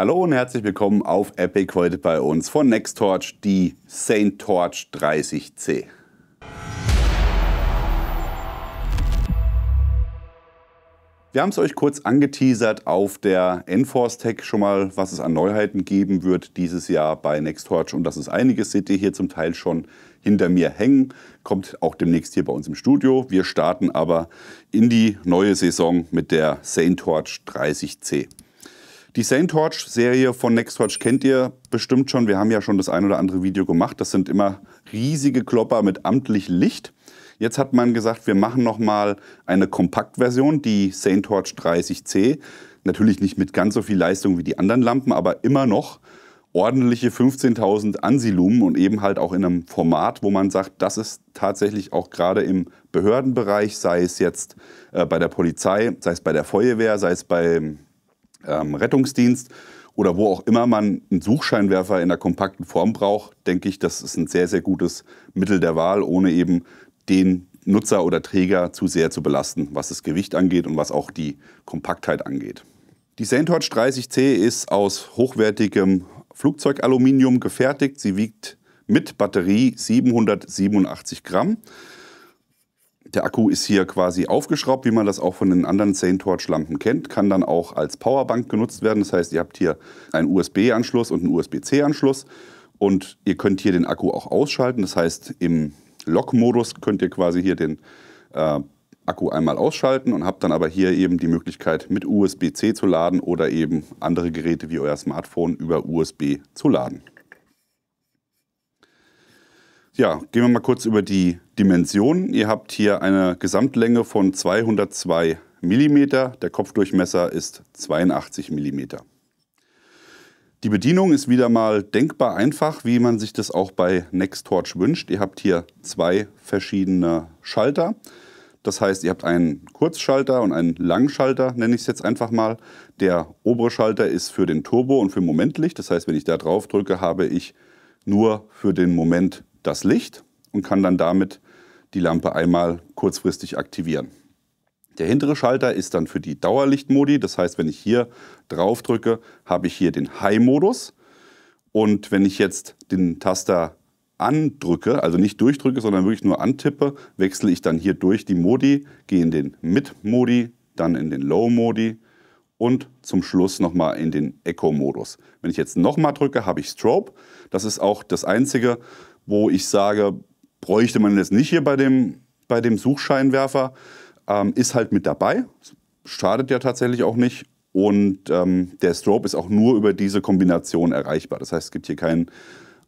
Hallo und herzlich willkommen auf Epic heute bei uns von Nextorch, die Saint Torch 30C. Wir haben es euch kurz angeteasert auf der Enforce Tech schon mal, was es an Neuheiten geben wird dieses Jahr bei Nextorch. Und das ist einiges, seht ihr hier zum Teil schon hinter mir hängen. Kommt auch demnächst hier bei uns im Studio. Wir starten aber in die neue Saison mit der Saint Torch 30C. Die Saint Torch-Serie von Nextorch kennt ihr bestimmt schon. Wir haben ja schon das ein oder andere Video gemacht. Das sind immer riesige Klopper mit amtlich Licht. Jetzt hat man gesagt, wir machen nochmal eine Kompaktversion, die Saint Torch 30C. Natürlich nicht mit ganz so viel Leistung wie die anderen Lampen, aber immer noch ordentliche 15.000 Ansilumen und eben halt auch in einem Format, wo man sagt, das ist tatsächlich auch gerade im Behördenbereich, sei es jetzt äh, bei der Polizei, sei es bei der Feuerwehr, sei es beim ähm, Rettungsdienst oder wo auch immer man einen Suchscheinwerfer in der kompakten Form braucht, denke ich, das ist ein sehr, sehr gutes Mittel der Wahl, ohne eben den Nutzer oder Träger zu sehr zu belasten, was das Gewicht angeht und was auch die Kompaktheit angeht. Die Saintorch 30C ist aus hochwertigem Flugzeugaluminium gefertigt. Sie wiegt mit Batterie 787 Gramm. Der Akku ist hier quasi aufgeschraubt, wie man das auch von den anderen Saint-Torch-Lampen kennt, kann dann auch als Powerbank genutzt werden. Das heißt, ihr habt hier einen USB-Anschluss und einen USB-C-Anschluss und ihr könnt hier den Akku auch ausschalten. Das heißt, im Lock-Modus könnt ihr quasi hier den äh, Akku einmal ausschalten und habt dann aber hier eben die Möglichkeit mit USB-C zu laden oder eben andere Geräte wie euer Smartphone über USB zu laden. Ja, gehen wir mal kurz über die Dimensionen. Ihr habt hier eine Gesamtlänge von 202 mm, der Kopfdurchmesser ist 82 mm. Die Bedienung ist wieder mal denkbar einfach, wie man sich das auch bei Nextorch wünscht. Ihr habt hier zwei verschiedene Schalter. Das heißt, ihr habt einen Kurzschalter und einen Langschalter, nenne ich es jetzt einfach mal. Der obere Schalter ist für den Turbo und für Momentlicht. Das heißt, wenn ich da drauf drücke, habe ich nur für den Moment das Licht und kann dann damit die Lampe einmal kurzfristig aktivieren. Der hintere Schalter ist dann für die Dauerlichtmodi. Das heißt, wenn ich hier drauf drücke, habe ich hier den High-Modus. Und wenn ich jetzt den Taster andrücke, also nicht durchdrücke, sondern wirklich nur antippe, wechsle ich dann hier durch die Modi, gehe in den Mid-Modi, dann in den Low-Modi und zum Schluss nochmal in den Echo-Modus. Wenn ich jetzt nochmal drücke, habe ich Strobe. Das ist auch das Einzige, wo ich sage, bräuchte man jetzt nicht hier bei dem, bei dem Suchscheinwerfer, ähm, ist halt mit dabei. Schadet ja tatsächlich auch nicht. Und ähm, der Strobe ist auch nur über diese Kombination erreichbar. Das heißt, es gibt hier keinen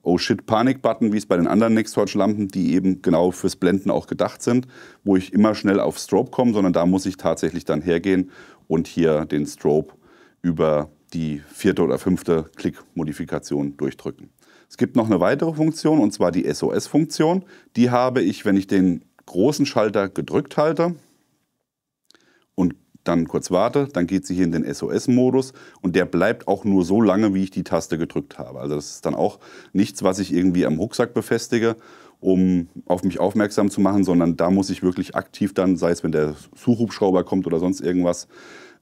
Oh shit Panik-Button, wie es bei den anderen Nextwatch-Lampen, die eben genau fürs Blenden auch gedacht sind, wo ich immer schnell auf Strobe komme, sondern da muss ich tatsächlich dann hergehen und hier den Strobe über die vierte oder fünfte Klick-Modifikation durchdrücken. Es gibt noch eine weitere Funktion und zwar die SOS-Funktion. Die habe ich, wenn ich den großen Schalter gedrückt halte und dann kurz warte, dann geht sie hier in den SOS-Modus und der bleibt auch nur so lange, wie ich die Taste gedrückt habe. Also das ist dann auch nichts, was ich irgendwie am Rucksack befestige, um auf mich aufmerksam zu machen, sondern da muss ich wirklich aktiv dann, sei es wenn der Suchhubschrauber kommt oder sonst irgendwas,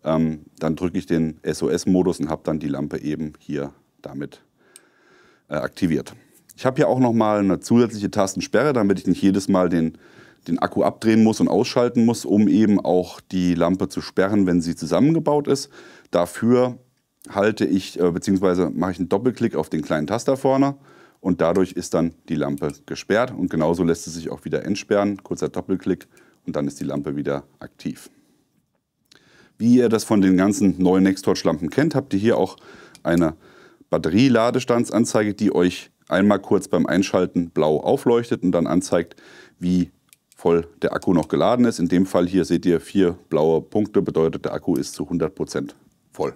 ähm, dann drücke ich den SOS-Modus und habe dann die Lampe eben hier damit aktiviert. Ich habe hier auch nochmal eine zusätzliche Tastensperre, damit ich nicht jedes Mal den, den Akku abdrehen muss und ausschalten muss, um eben auch die Lampe zu sperren, wenn sie zusammengebaut ist. Dafür halte ich, äh, beziehungsweise mache ich einen Doppelklick auf den kleinen Taster vorne und dadurch ist dann die Lampe gesperrt und genauso lässt es sich auch wieder entsperren. Kurzer Doppelklick und dann ist die Lampe wieder aktiv. Wie ihr das von den ganzen neuen Nextorch-Lampen kennt, habt ihr hier auch eine Batterieladestandsanzeige, die euch einmal kurz beim Einschalten blau aufleuchtet und dann anzeigt, wie voll der Akku noch geladen ist. In dem Fall hier seht ihr vier blaue Punkte, bedeutet der Akku ist zu 100% voll.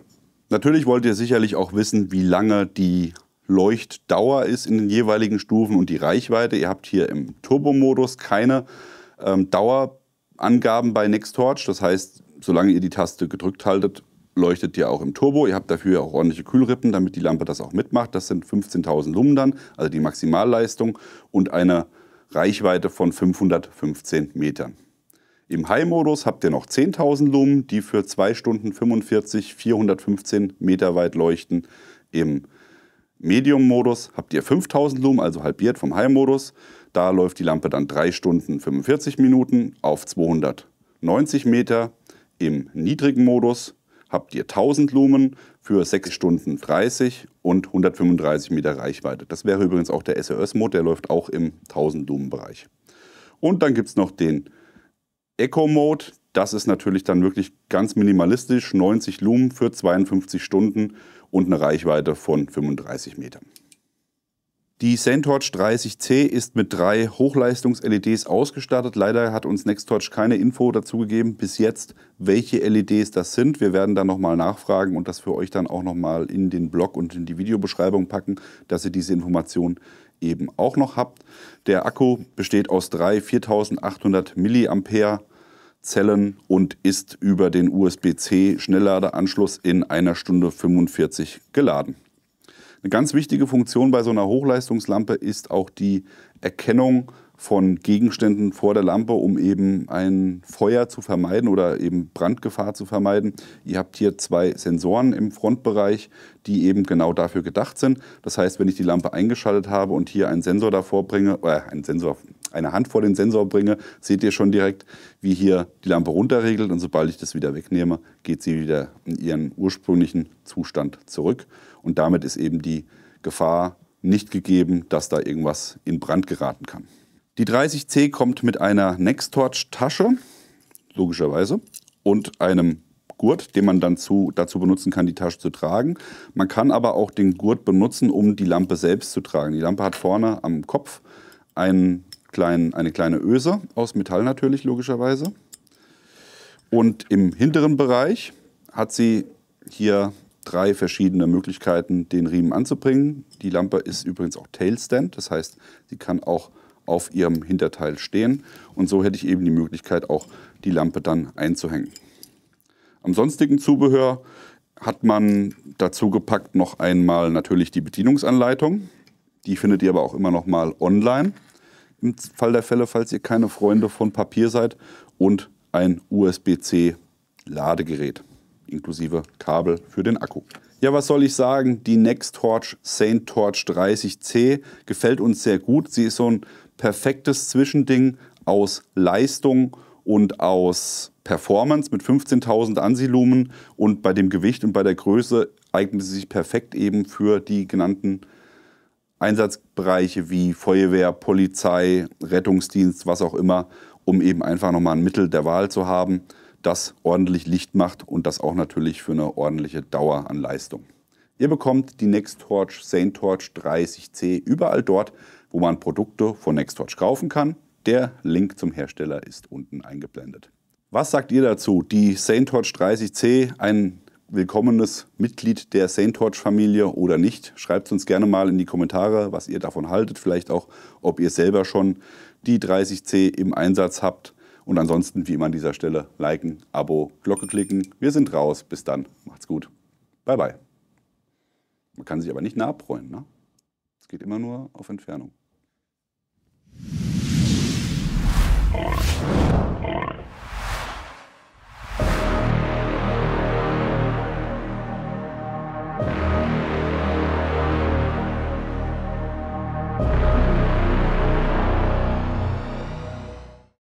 Natürlich wollt ihr sicherlich auch wissen, wie lange die Leuchtdauer ist in den jeweiligen Stufen und die Reichweite. Ihr habt hier im Turbo-Modus keine ähm, Dauerangaben bei Nextorch. Das heißt, solange ihr die Taste gedrückt haltet, leuchtet ja auch im Turbo. Ihr habt dafür auch ordentliche Kühlrippen, damit die Lampe das auch mitmacht. Das sind 15.000 Lumen dann, also die Maximalleistung und eine Reichweite von 515 Metern. Im High-Modus habt ihr noch 10.000 Lumen, die für 2 Stunden 45, 415 Meter weit leuchten. Im Medium-Modus habt ihr 5000 Lumen, also halbiert vom High-Modus. Da läuft die Lampe dann 3 Stunden 45 Minuten auf 290 Meter. Im niedrigen Modus habt ihr 1000 Lumen für 6 Stunden 30 und 135 Meter Reichweite. Das wäre übrigens auch der SOS-Mode, der läuft auch im 1000 Lumen-Bereich. Und dann gibt es noch den Eco-Mode. Das ist natürlich dann wirklich ganz minimalistisch, 90 Lumen für 52 Stunden und eine Reichweite von 35 Metern. Die SainTorch 30C ist mit drei Hochleistungs-LEDs ausgestattet. Leider hat uns Nextorch keine Info dazu gegeben bis jetzt, welche LEDs das sind. Wir werden dann nochmal nachfragen und das für euch dann auch nochmal in den Blog und in die Videobeschreibung packen, dass ihr diese Information eben auch noch habt. Der Akku besteht aus drei 4800 mAh Zellen und ist über den USB-C Schnellladeranschluss in einer Stunde 45 geladen. Eine ganz wichtige Funktion bei so einer Hochleistungslampe ist auch die Erkennung von Gegenständen vor der Lampe, um eben ein Feuer zu vermeiden oder eben Brandgefahr zu vermeiden. Ihr habt hier zwei Sensoren im Frontbereich, die eben genau dafür gedacht sind. Das heißt, wenn ich die Lampe eingeschaltet habe und hier einen Sensor davor bringe, oder einen Sensor, eine Hand vor den Sensor bringe, seht ihr schon direkt, wie hier die Lampe runterregelt und sobald ich das wieder wegnehme, geht sie wieder in ihren ursprünglichen Zustand zurück und damit ist eben die Gefahr nicht gegeben, dass da irgendwas in Brand geraten kann. Die 30C kommt mit einer Nextorch-Tasche, logischerweise, und einem Gurt, den man dann zu, dazu benutzen kann, die Tasche zu tragen. Man kann aber auch den Gurt benutzen, um die Lampe selbst zu tragen. Die Lampe hat vorne am Kopf einen kleinen, eine kleine Öse, aus Metall natürlich, logischerweise. Und im hinteren Bereich hat sie hier drei verschiedene Möglichkeiten, den Riemen anzubringen. Die Lampe ist übrigens auch Tailstand, das heißt, sie kann auch auf ihrem Hinterteil stehen. Und so hätte ich eben die Möglichkeit, auch die Lampe dann einzuhängen. Am sonstigen Zubehör hat man dazu gepackt noch einmal natürlich die Bedienungsanleitung. Die findet ihr aber auch immer noch mal online. Im Fall der Fälle, falls ihr keine Freunde von Papier seid. Und ein USB-C Ladegerät inklusive Kabel für den Akku. Ja, was soll ich sagen? Die Nextorch Saint Torch 30C gefällt uns sehr gut. Sie ist so ein perfektes Zwischending aus Leistung und aus Performance mit 15.000 Ansilumen und bei dem Gewicht und bei der Größe eignet sie sich perfekt eben für die genannten Einsatzbereiche wie Feuerwehr, Polizei, Rettungsdienst, was auch immer, um eben einfach nochmal ein Mittel der Wahl zu haben, das ordentlich Licht macht und das auch natürlich für eine ordentliche Dauer an Leistung. Ihr bekommt die Nextorch SaintTorch 30C überall dort, wo man Produkte von Nextorch kaufen kann. Der Link zum Hersteller ist unten eingeblendet. Was sagt ihr dazu? Die SaintTorch 30C, ein willkommenes Mitglied der SaintTorch-Familie oder nicht? Schreibt uns gerne mal in die Kommentare, was ihr davon haltet. Vielleicht auch, ob ihr selber schon die 30C im Einsatz habt. Und ansonsten, wie immer an dieser Stelle, liken, Abo, Glocke klicken. Wir sind raus. Bis dann. Macht's gut. Bye, bye. Man kann sich aber nicht nahbräunen. Ne? Es geht immer nur auf Entfernung.